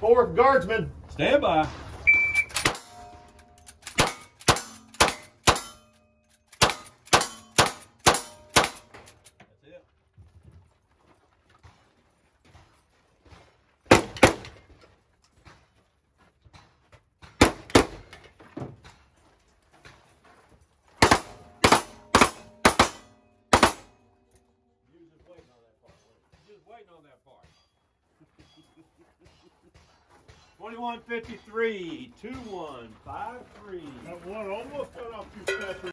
Fourth guardsman. Stand by. That's it. You was just waiting on that part. weren't you? You was waiting on that part. 2153, 2153. That one